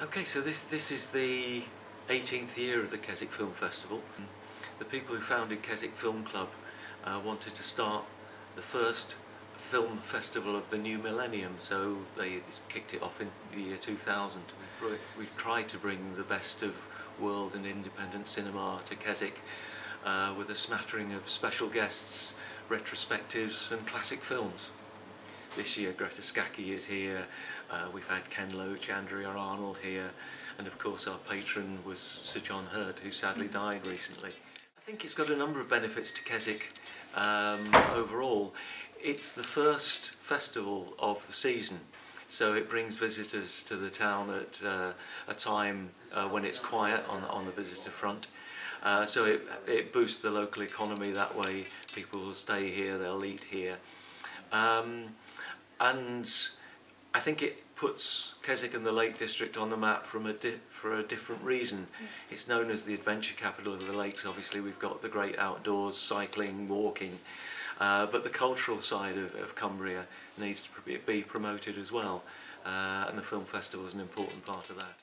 Okay, so this, this is the 18th year of the Keswick Film Festival. The people who founded Keswick Film Club uh, wanted to start the first film festival of the new millennium, so they kicked it off in the year 2000. We've tried to bring the best of world and independent cinema to Keswick uh, with a smattering of special guests, retrospectives and classic films. This year Greta Scacchi is here, uh, we've had Ken Loach, Andrea Arnold here, and of course our patron was Sir John Hurt, who sadly died recently. I think it's got a number of benefits to Keswick um, overall. It's the first festival of the season, so it brings visitors to the town at uh, a time uh, when it's quiet on, on the visitor front. Uh, so it, it boosts the local economy that way. People will stay here, they'll eat here. Um, and I think it puts Keswick and the Lake District on the map from a for a different reason. It's known as the adventure capital of the lakes. Obviously, we've got the great outdoors, cycling, walking, uh, but the cultural side of, of Cumbria needs to be promoted as well, uh, and the film festival is an important part of that.